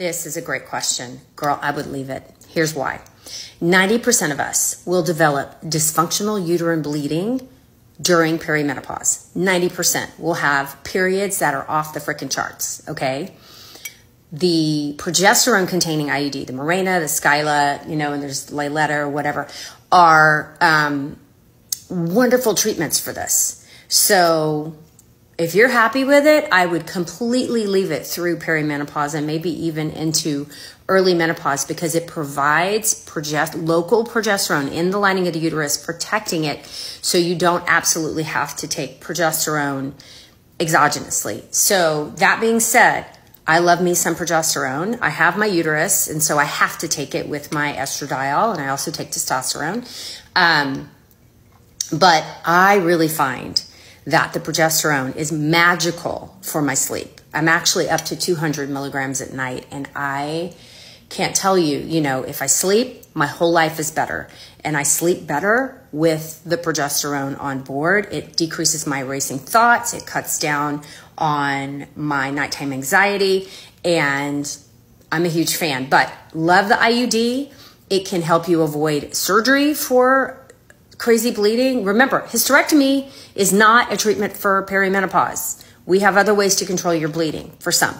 This is a great question. Girl, I would leave it. Here's why 90% of us will develop dysfunctional uterine bleeding during perimenopause. 90% will have periods that are off the freaking charts, okay? The progesterone containing IUD, the Mirena, the Skyla, you know, and there's Liletta or whatever, are um, wonderful treatments for this. So if you're happy with it, I would completely leave it through perimenopause and maybe even into early menopause because it provides progest- local progesterone in the lining of the uterus, protecting it so you don't absolutely have to take progesterone exogenously. So, that being said, I love me some progesterone. I have my uterus, and so I have to take it with my estradiol, and I also take testosterone. Um, but I really find that the progesterone is magical for my sleep. I'm actually up to 200 milligrams at night, and I can't tell you, you know, if I sleep, my whole life is better. And I sleep better with the progesterone on board. It decreases my racing thoughts, it cuts down on my nighttime anxiety, and I'm a huge fan. But love the IUD. It can help you avoid surgery for crazy bleeding. Remember, hysterectomy is not a treatment for perimenopause. We have other ways to control your bleeding for some.